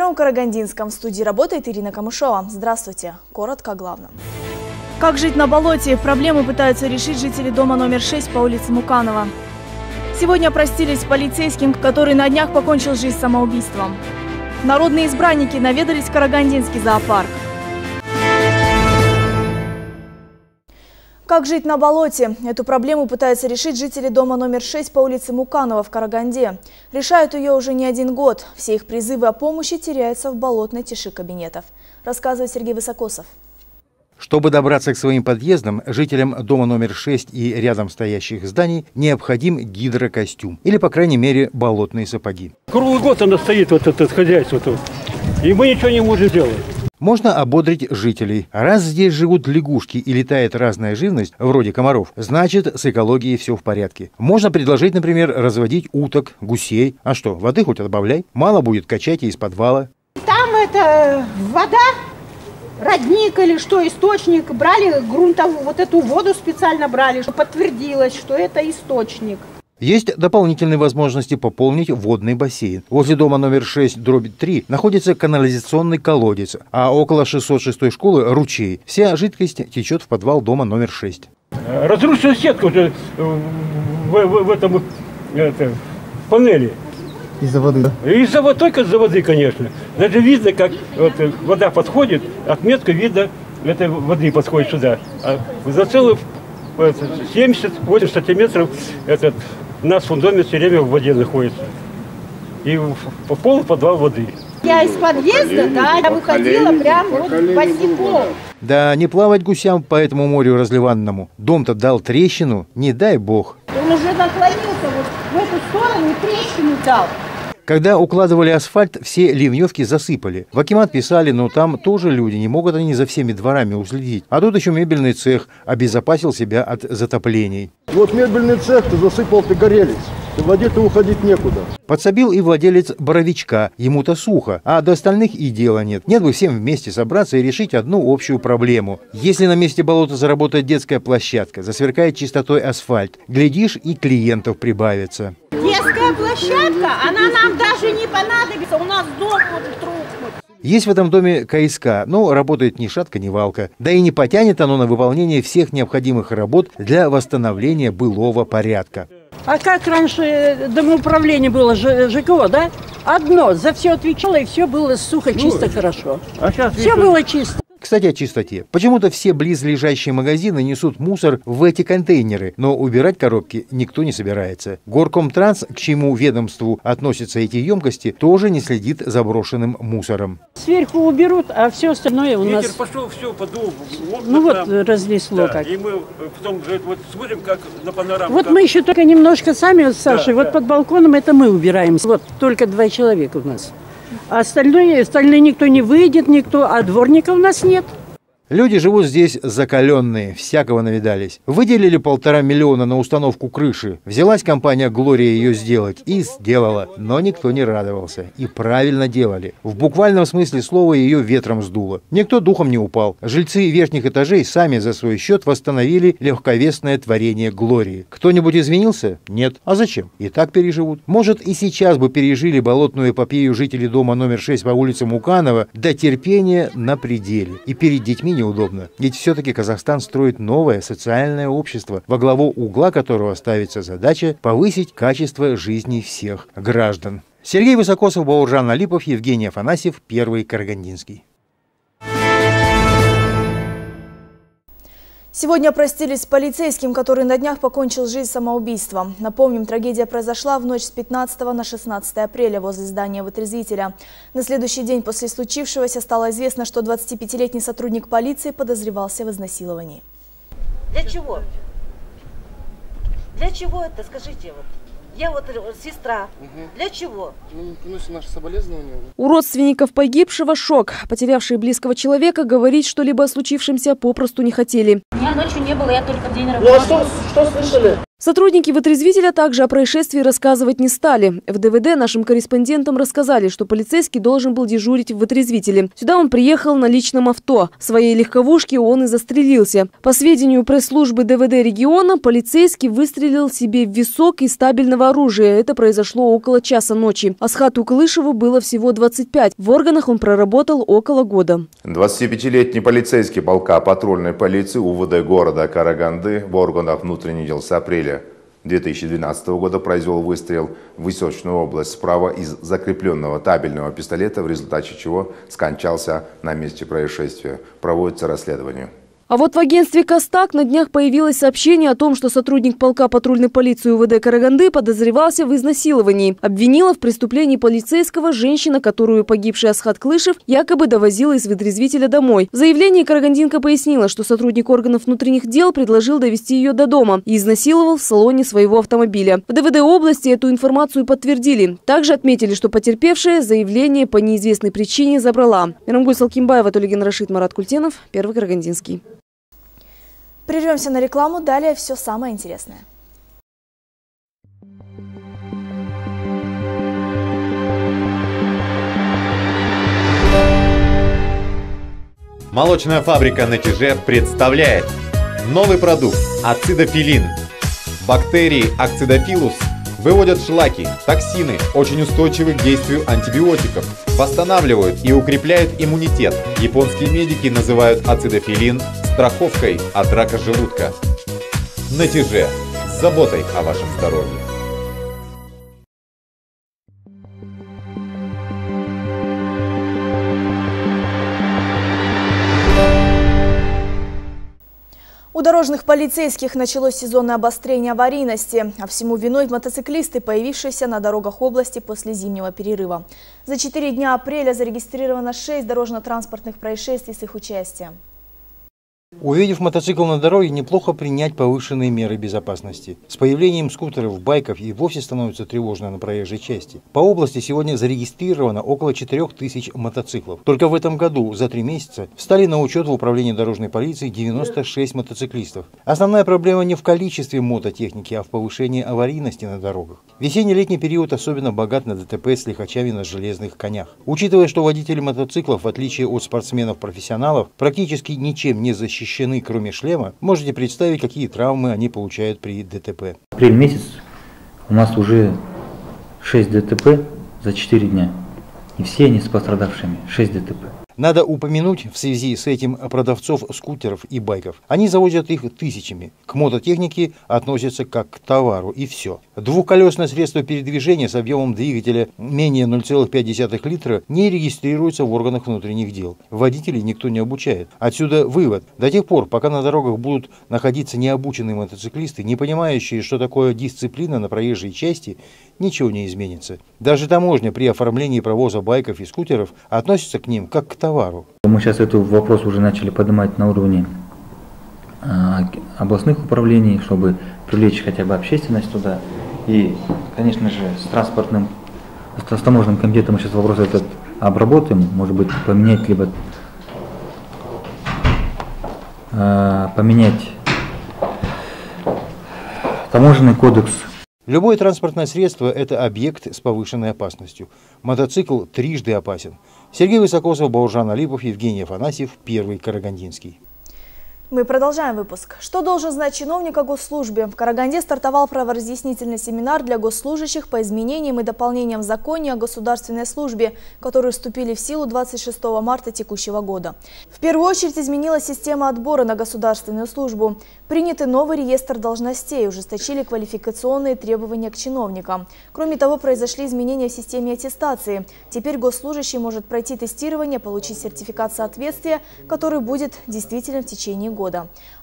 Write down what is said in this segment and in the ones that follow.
Первом Карагандинском. В студии работает Ирина Камышова. Здравствуйте. Коротко о главном. Как жить на болоте? Проблему пытаются решить жители дома номер 6 по улице Муканова. Сегодня простились с полицейским, который на днях покончил жизнь самоубийством. Народные избранники наведались в Карагандинский зоопарк. Как жить на болоте? Эту проблему пытаются решить жители дома номер 6 по улице Муканова в Караганде. Решают ее уже не один год. Все их призывы о помощи теряются в болотной тиши кабинетов. Рассказывает Сергей Высокосов. Чтобы добраться к своим подъездам, жителям дома номер 6 и рядом стоящих зданий необходим гидрокостюм. Или, по крайней мере, болотные сапоги. Круглый год она стоит, вот это хозяйство тут. И мы ничего не можем сделать. Можно ободрить жителей. Раз здесь живут лягушки и летает разная живность, вроде комаров, значит с экологией все в порядке. Можно предложить, например, разводить уток, гусей. А что, воды хоть добавляй. Мало будет качать из подвала. Там это вода, родник или что, источник. Брали грунтовую, вот эту воду специально брали, чтобы подтвердилось, что это источник. Есть дополнительные возможности пополнить водный бассейн. Возле дома номер 6, дробь 3, находится канализационный колодец, а около 606 школы – ручей. Вся жидкость течет в подвал дома номер 6. Разрушена сетка уже в, в, в этом это, панели. Из-за воды, да? Из-за воды, только из-за воды, конечно. Даже видно, как вот, вода подходит, отметка видно, этой воды подходит сюда. А за целых 70-80 сантиметров этот у нас фундамент все время в воде находится. И по полу подвал воды. Я из подъезда, да, я выходила прям вот босиком. Да не плавать гусям по этому морю разливанному. Дом-то дал трещину, не дай бог. Он уже наклонился вот в эту сторону и трещину дал. Когда укладывали асфальт, все ливневки засыпали. В Акимат писали, но там тоже люди, не могут они за всеми дворами уследить. А тут еще мебельный цех обезопасил себя от затоплений. Вот мебельный цех ты засыпал, ты горелись. В воде-то уходить некуда. Подсобил и владелец боровичка. Ему-то сухо, а до остальных и дела нет. Нет бы всем вместе собраться и решить одну общую проблему. Если на месте болота заработает детская площадка, засверкает чистотой асфальт, глядишь и клиентов прибавится. Детская площадка, она нам даже не понадобится. У нас дом может рухнуть. Есть в этом доме КСК, но работает ни шатка, ни валка. Да и не потянет оно на выполнение всех необходимых работ для восстановления былого порядка. А как раньше домоуправление было ЖКО, да? Одно, за все отвечало, и все было сухо, чисто, ну, хорошо. А сейчас все было чисто. Кстати, о чистоте. Почему-то все близлежащие магазины несут мусор в эти контейнеры, но убирать коробки никто не собирается. Горкомтранс, к чему ведомству относятся эти емкости, тоже не следит за брошенным мусором. Сверху уберут, а все остальное у нас... Ветер пошел, все подул. Вот ну вот там. разнесло да, как. И мы потом вот смотрим, как на панораму. Вот как... мы еще только немножко сами с Сашей, да, вот да. под балконом это мы убираем. Вот только два человека у нас. А остальное, остальные никто не выйдет, никто, а дворника у нас нет. Люди живут здесь закаленные, всякого навидались. Выделили полтора миллиона на установку крыши. Взялась компания «Глория» ее сделать и сделала. Но никто не радовался. И правильно делали. В буквальном смысле слова ее ветром сдуло. Никто духом не упал. Жильцы верхних этажей сами за свой счет восстановили легковесное творение «Глории». Кто-нибудь извинился? Нет. А зачем? И так переживут. Может, и сейчас бы пережили болотную эпопею жители дома номер 6 по улице Муканова до терпения на пределе. И перед детьми неудобно. Ведь все-таки Казахстан строит новое социальное общество, во главу угла которого ставится задача повысить качество жизни всех граждан. Сергей Высокосов, Бауржан Алипов, Евгений Афанасьев, Первый Карагандинский. Сегодня простились с полицейским, который на днях покончил жизнь самоубийством. Напомним, трагедия произошла в ночь с 15 на 16 апреля возле здания вытрезвителя. На следующий день после случившегося стало известно, что 25-летний сотрудник полиции подозревался в изнасиловании. Для чего? Для чего это, скажите вот? Я вот э, сестра. Угу. Для чего? Ну, наши соболезнования. У родственников погибшего шок. Потерявшие близкого человека говорить что-либо о случившемся попросту не хотели. Меня ночью не было, я только день работала. Ну а что, что слышали? Сотрудники вытрезвителя также о происшествии рассказывать не стали. В ДВД нашим корреспондентам рассказали, что полицейский должен был дежурить в вытрезвителе. Сюда он приехал на личном авто. В своей легковушке он и застрелился. По сведению пресс-службы ДВД региона, полицейский выстрелил себе в висок из стабильного оружия. Это произошло около часа ночи. Асхату Клышеву было всего 25. В органах он проработал около года. 25-летний полицейский полка патрульной полиции УВД города Караганды в органах внутренних дел с апреля 2012 года произвел выстрел в Высочную область справа из закрепленного табельного пистолета, в результате чего скончался на месте происшествия. Проводится расследование. А вот в агентстве «Костак» на днях появилось сообщение о том, что сотрудник полка патрульной полиции УВД Караганды подозревался в изнасиловании. Обвинила в преступлении полицейского женщина, которую погибший Асхат Клышев якобы довозила из вытрезвителя домой. В заявлении Карагандинка пояснила, что сотрудник органов внутренних дел предложил довести ее до дома и изнасиловал в салоне своего автомобиля. В ДВД области эту информацию подтвердили. Также отметили, что потерпевшая заявление по неизвестной причине забрала. Мирамгуль Салкимбаева, Тулигин Рашид, Марат Культенов, Первый Карагандинский. Прервемся на рекламу, далее все самое интересное. Молочная фабрика на Тиже представляет новый продукт ацидофилин. Бактерии акцидофилус выводят шлаки, токсины, очень устойчивы к действию антибиотиков, восстанавливают и укрепляют иммунитет. Японские медики называют ацидофилин страховкой от рака желудка. Натяже с заботой о вашем здоровье. У дорожных полицейских началось сезонное обострение аварийности, а всему виной мотоциклисты, появившиеся на дорогах области после зимнего перерыва. За четыре дня апреля зарегистрировано шесть дорожно-транспортных происшествий с их участием. Увидев мотоцикл на дороге, неплохо принять повышенные меры безопасности. С появлением скутеров, байков и вовсе становится тревожно на проезжей части. По области сегодня зарегистрировано около 4000 мотоциклов. Только в этом году за три месяца встали на учет в управлении дорожной полиции 96 мотоциклистов. Основная проблема не в количестве мототехники, а в повышении аварийности на дорогах. Весенне-летний период особенно богат на ДТП с лихачами на железных конях. Учитывая, что водители мотоциклов, в отличие от спортсменов-профессионалов, практически ничем не защищены, защищены, кроме шлема, можете представить, какие травмы они получают при ДТП. Апрель месяц у нас уже 6 ДТП за 4 дня. И все они с пострадавшими. 6 ДТП. Надо упомянуть в связи с этим продавцов скутеров и байков. Они завозят их тысячами. К мототехнике относятся как к товару и все. Двухколесное средство передвижения с объемом двигателя менее 0,5 литра не регистрируется в органах внутренних дел. Водителей никто не обучает. Отсюда вывод. До тех пор, пока на дорогах будут находиться необученные мотоциклисты, не понимающие, что такое дисциплина на проезжей части, ничего не изменится. Даже таможня при оформлении провоза байков и скутеров относится к ним как к товару. Мы сейчас этот вопрос уже начали поднимать на уровне а, областных управлений, чтобы привлечь хотя бы общественность туда. И, конечно же, с транспортным, с таможенным комитетом мы сейчас вопрос этот обработаем, может быть, поменять либо э, поменять таможенный кодекс Любое транспортное средство – это объект с повышенной опасностью. Мотоцикл трижды опасен. Сергей Высокосов, Бауржан Алипов, Евгений Афанасьев, Первый Карагандинский. Мы продолжаем выпуск. Что должен знать чиновник о госслужбе? В Караганде стартовал праворазъяснительный семинар для госслужащих по изменениям и дополнениям в законе о государственной службе, которые вступили в силу 26 марта текущего года. В первую очередь изменилась система отбора на государственную службу. Принятый новый реестр должностей, ужесточили квалификационные требования к чиновникам. Кроме того, произошли изменения в системе аттестации. Теперь госслужащий может пройти тестирование, получить сертификат соответствия, который будет действителен в течение года.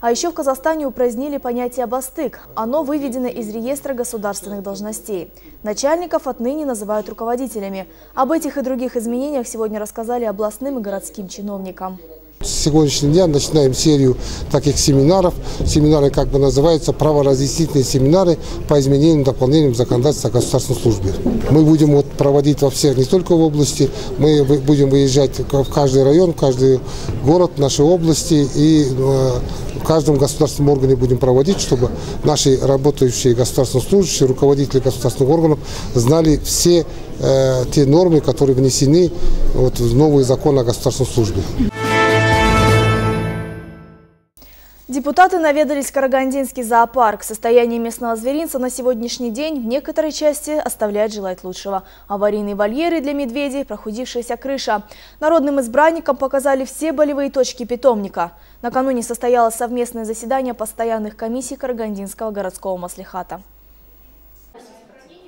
А еще в Казахстане упразднили понятие «бастык». Оно выведено из реестра государственных должностей. Начальников отныне называют руководителями. Об этих и других изменениях сегодня рассказали областным и городским чиновникам. С сегодняшнего дня начинаем серию таких семинаров. Семинары как бы называются праворазъяснительные семинары по изменениям и дополнениям законодательства о государственной службе. Мы будем вот проводить во всех, не только в области, мы будем выезжать в каждый район, в каждый город нашей области и э, каждом государственном органе будем проводить, чтобы наши работающие государственные служащие, руководители государственных органов знали все э, те нормы, которые внесены вот, в новый закон о государственной службе. Депутаты наведались в Карагандинский зоопарк. Состояние местного зверинца на сегодняшний день в некоторой части оставляет желать лучшего. Аварийные вольеры для медведей, прохудившаяся крыша. Народным избранникам показали все болевые точки питомника. Накануне состоялось совместное заседание постоянных комиссий Карагандинского городского маслихата.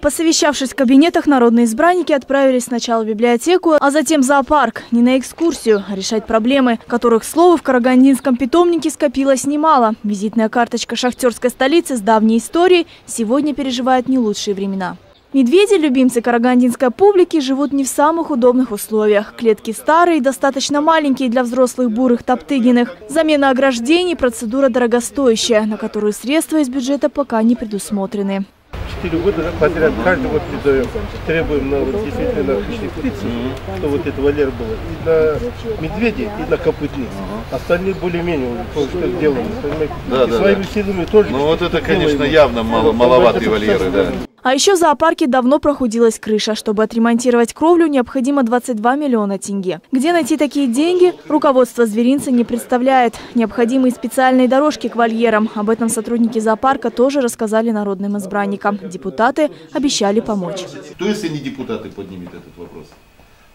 Посовещавшись в кабинетах, народные избранники отправились сначала в библиотеку, а затем в зоопарк. Не на экскурсию, а решать проблемы, которых, слово, в Карагандинском питомнике скопилось немало. Визитная карточка шахтерской столицы с давней историей сегодня переживает не лучшие времена. Медведи, любимцы карагандинской публики, живут не в самых удобных условиях. Клетки старые, достаточно маленькие для взрослых бурых топтыгиных. Замена ограждений – процедура дорогостоящая, на которую средства из бюджета пока не предусмотрены. Четыре года подряд, каждый год передаем, требуем на вот, действительно хищных птиц, что вот это вольер было, и на медведей, и на копытных. Остальные более-менее уже сделано, понимаете? Да, и да, своими да. силами тоже. Ну вот это, конечно, делаем. явно мало, маловатые вольеры, да. А еще в зоопарке давно прохудилась крыша. Чтобы отремонтировать кровлю, необходимо 22 миллиона тенге. Где найти такие деньги, руководство зверинца не представляет. Необходимы специальные дорожки к вольерам. Об этом сотрудники зоопарка тоже рассказали народным избранникам. Депутаты обещали помочь. Кто, если не депутаты, поднимет этот вопрос?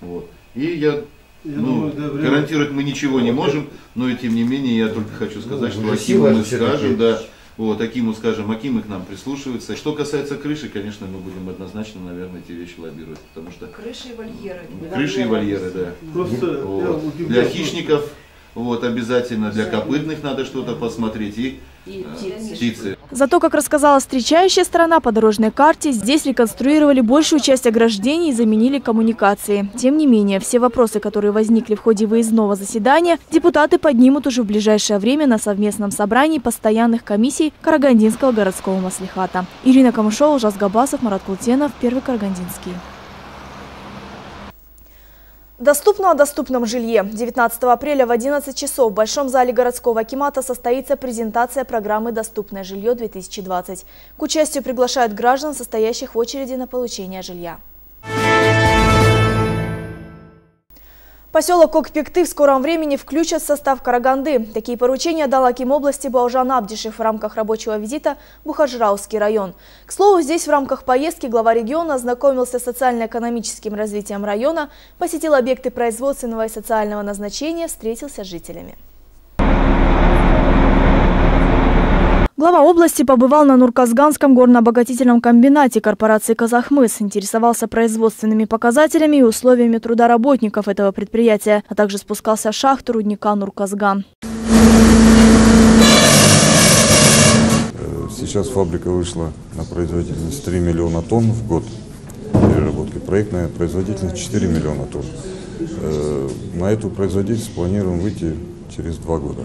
Вот. И я ну, гарантировать мы ничего не можем, но и тем не менее я только хочу сказать, что Акиму мы скажем, да, вот, Акиму скажем, Акимы к нам прислушиваются. Что касается крыши, конечно, мы будем однозначно, наверное, эти вещи лоббировать, потому что... Крыши и вольеры. Крыши и вольеры, да. Просто Вот. Для хищников, вот, обязательно, для копытных надо что-то посмотреть и, И птицы. Зато, как рассказала встречающая сторона по дорожной карте, здесь реконструировали большую часть ограждений и заменили коммуникации. Тем не менее, все вопросы, которые возникли в ходе выездного заседания, депутаты поднимут уже в ближайшее время на совместном собрании постоянных комиссий Карагандинского городского маслихата. Ирина Камышова, Жас Габасов, Марат Култенов, Первый Карагандинский. Доступно о доступном жилье. 19 апреля в 11 часов в Большом зале городского акимата состоится презентация программы «Доступное жилье-2020». К участию приглашают граждан, состоящих в очереди на получение жилья. Поселок Кокпекты в скором времени включат в состав Караганды. Такие поручения дал Аким области Баужан Абдишев в рамках рабочего визита в Бухаджирауский район. К слову, здесь в рамках поездки глава региона ознакомился с социально-экономическим развитием района, посетил объекты производственного и социального назначения, встретился с жителями. Глава области побывал на Нурказганском горно-обогатительном комбинате корпорации «Казахмыс», интересовался производственными показателями и условиями труда работников этого предприятия, а также спускался в шахту рудника Нурказган. Сейчас фабрика вышла на производительность 3 миллиона тонн в год переработки. Проектная производительность 4 миллиона тонн. Э, На эту производительность планируем выйти через два года.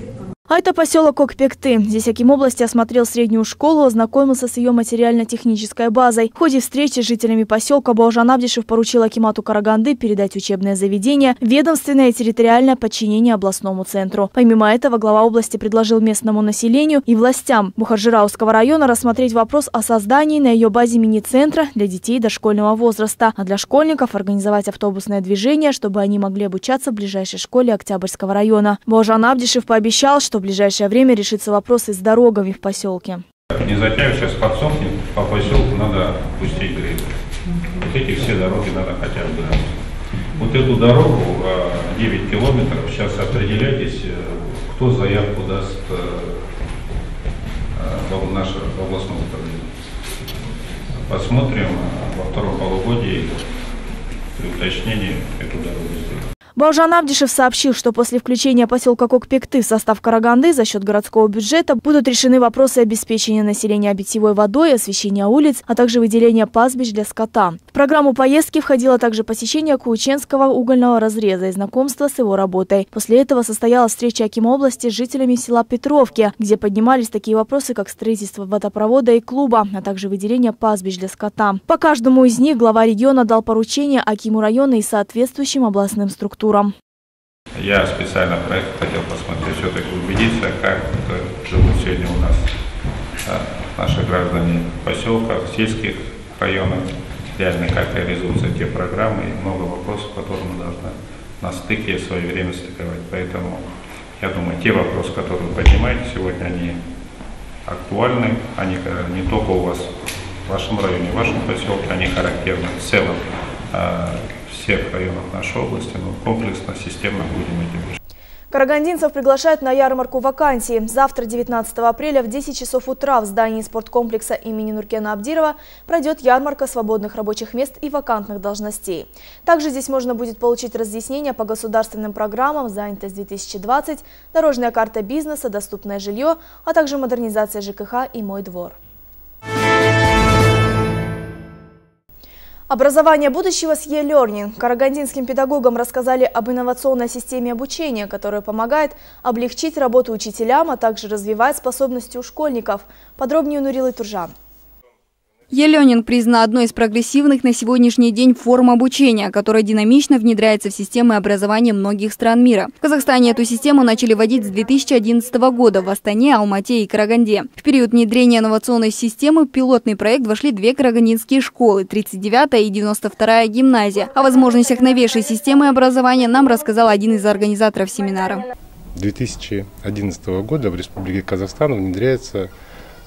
А это поселок Кокпекты. Здесь Аким области осмотрел среднюю школу, ознакомился с ее материально-технической базой. В ходе встречи с жителями поселка Баужан Абдишев поручил Акимату Караганды передать учебное заведение ведомственное и территориальное подчинение областному центру. Помимо этого, глава области предложил местному населению и властям Бухарджирауского района рассмотреть вопрос о создании на ее базе мини-центра для детей дошкольного возраста, а для школьников организовать автобусное движение, чтобы они могли обучаться в ближайшей школе Октябрьского района. Баужан Абдишев пообещал, что в ближайшее время решится вопрос и с дорогами в поселке. Не затем сейчас подсохнет, по поселку надо пустить грейдер. Вот эти все дороги надо хотя бы. Вот эту дорогу а, 9 километров, сейчас определяйтесь, э, кто заявку даст э, э, в наше областное управление. Посмотрим э, во втором полугодии при уточнении эту дорогу сделаем. Баужан Абдишев сообщил, что после включения поселка Кокпекты в состав Караганды за счет городского бюджета будут решены вопросы обеспечения населения питьевой водой, освещения улиц, а также выделения пастбищ для скота. В программу поездки входило также посещение Каученского угольного разреза и знакомство с его работой. После этого состоялась встреча Аким области с жителями села Петровки, где поднимались такие вопросы, как строительство водопровода и клуба, а также выделение пастбищ для скота. По каждому из них глава региона дал поручение Акиму района и соответствующим областным структурам. Я специально проект хотел посмотреть, все-таки убедиться, как живут сегодня у нас наши граждане поселка, сельских районах, реально как реализуются те программы и много вопросов, которые мы должны на стыке своевременно стыковать. Поэтому я думаю, те вопросы, которые вы поднимаете сегодня, они актуальны, они не только у вас в вашем районе, в вашем поселке, они характерны в целом э, всех районах нашей области, но комплексно, системно будем этим решать. Карагандинцев приглашают на ярмарку вакансий. Завтра, 19 апреля, в 10 часов утра в здании спорткомплекса имени Нуркена Абдирова пройдет ярмарка свободных рабочих мест и вакантных должностей. Также здесь можно будет получить разъяснения по государственным программам «Занятость-2020», дорожная карта бизнеса, доступное жилье, а также модернизация ЖКХ и «Мой двор». Образование будущего с e-learning. Карагандинским педагогам рассказали об инновационной системе обучения, которая помогает облегчить работу учителям, а также развивать способности у школьников. Подробнее Нурилы Туржан. Еленин признана одной из прогрессивных на сегодняшний день форм обучения, которая динамично внедряется в системы образования многих стран мира. В Казахстане эту систему начали вводить с 2011 года в Астане, Алмате и Караганде. В период внедрения инновационной системы в пилотный проект вошли две карагандинские школы, 39-я и 92-я гимназия. О возможностях новейшей системы образования нам рассказал один из организаторов семинара. 2011 года в Республике Казахстан внедряется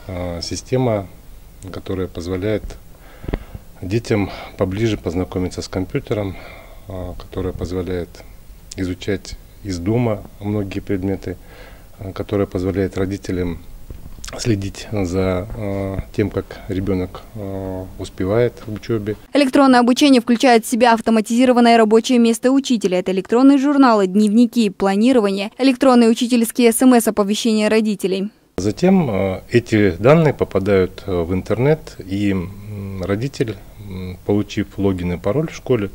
э, система которая позволяет детям поближе познакомиться с компьютером, а, которая позволяет изучать из дома многие предметы, а, которая позволяет родителям следить за э, тем, как ребенок э, успевает в учебе. Электронное обучение включает в себя автоматизированное рабочее место учителя. Это электронные журналы, дневники, планирование, электронные учительские смс-оповещения родителей. Затем э, эти данные попадают э, в интернет, и родитель, получив логин и пароль в школе,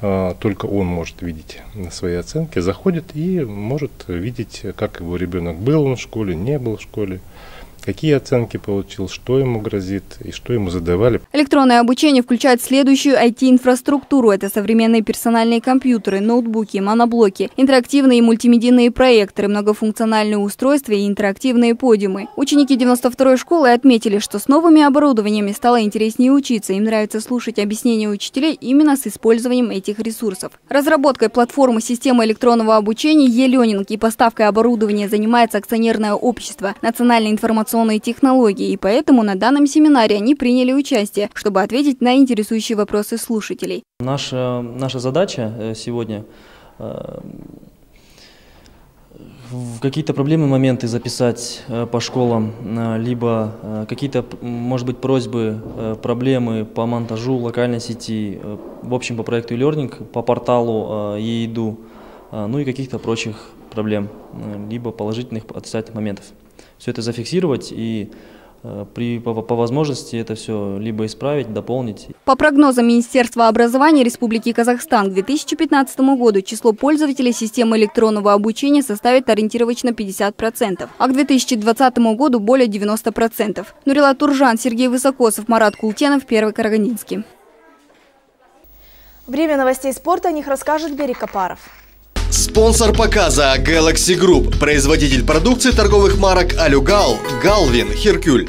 э, только он может видеть свои оценки, заходит и может видеть, как его ребенок был он в школе, не был в школе, какие оценки получил, что ему грозит и что ему задавали. Электронное обучение включает следующую IT-инфраструктуру. Это современные персональные компьютеры, ноутбуки, моноблоки, интерактивные и мультимедийные проекторы, многофункциональные устройства и интерактивные подиумы. Ученики 92-й школы отметили, что с новыми оборудованиями стало интереснее учиться. Им нравится слушать объяснения учителей именно с использованием этих ресурсов. Разработкой платформы системы электронного обучения e-learning и поставкой оборудования занимается акционерное общество Национальной информационной информационные технологии, и поэтому на данном семинаре они приняли участие, чтобы ответить на интересующие вопросы слушателей. Наша, наша задача э, сегодня э, какие-то проблемы, моменты записать э, по школам, либо какие-то, может быть, просьбы, проблемы по монтажу локальной сети, в общем, по проекту e-learning, по порталу ЕИДУ, ну и каких-то прочих проблем, либо положительных отрицательных моментов все это зафиксировать и э, при, по, по возможности это все либо исправить, дополнить. По прогнозам Министерства образования Республики Казахстан к 2015 году число пользователей системы электронного обучения составит ориентировочно 50%, а к 2020 году более 90%. Нурила Туржан, Сергей Высокосов, Марат Култенов, Первый Карагандинский. Время новостей спорта о них расскажет Берег Капаров. Спонсор показа Galaxy Group, производитель продукции торговых марок Алюгал, Галвин, Херкюль.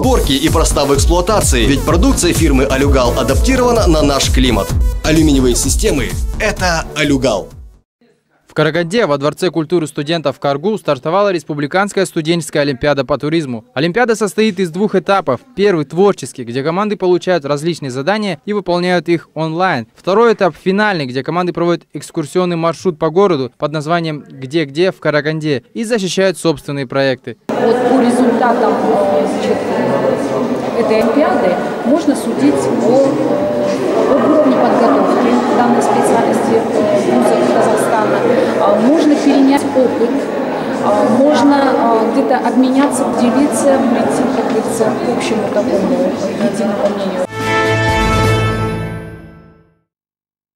сборке и проста в эксплуатации, ведь продукция фирмы Алюгал адаптирована на наш климат. Алюминиевые системы – это Алюгал. В Караганде во Дворце культуры студентов Каргу стартовала Республиканская студенческая олимпиада по туризму. Олимпиада состоит из двух этапов. Первый – творческий, где команды получают различные задания и выполняют их онлайн. Второй этап – финальный, где команды проводят экскурсионный маршрут по городу под названием «Где-где» в Караганде и защищают собственные проекты. Вот по результатам этой олимпиады можно судить о уровне подготовки данной специальности вузов Казахстана. опыт, а, можно а, где-то обменяться, поделиться, прийти, как говорится, к общему такому единому мнению.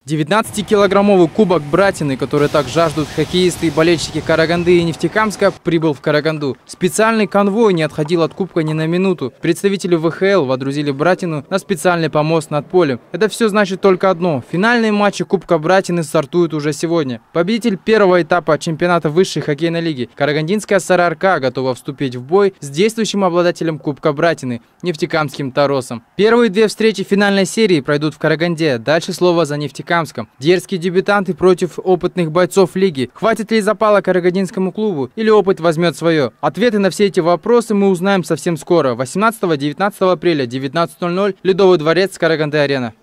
19-килограммовый кубок Братины, который так жаждут хоккеисты и болельщики Караганды и Нефтекамска, прибыл в Караганду. Специальный конвой не отходил от кубка ни на минуту. Представители ВХЛ водрузили Братину на специальный помост над полем. Это все значит только одно. Финальные матчи Кубка Братины стартуют уже сегодня. Победитель первого этапа чемпионата высшей хоккейной лиги Карагандинская Сарарка готова вступить в бой с действующим обладателем Кубка Братины Нефтекамским Таросом. Первые две встречи финальной серии пройдут в Караганде. Дальше слово за Нефтекамском Нефтекамском. Дерзкие дебютанты против опытных бойцов лиги. Хватит ли запала Карагодинскому клубу или опыт возьмет свое? Ответы на все эти вопросы мы узнаем совсем скоро. 18-19 апреля 19.00 Ледовый дворец Караганды-Арена.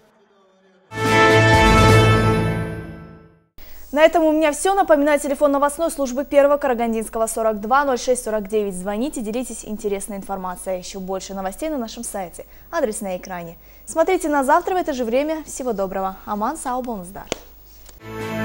На этом у меня все. Напоминаю, телефон новостной службы первого Карагандинского 42 06 49. Звоните, делитесь интересной информацией. Еще больше новостей на нашем сайте. Адрес на экране. Смотрите на завтра в это же время. Всего доброго. Аман Саубонздар. Thank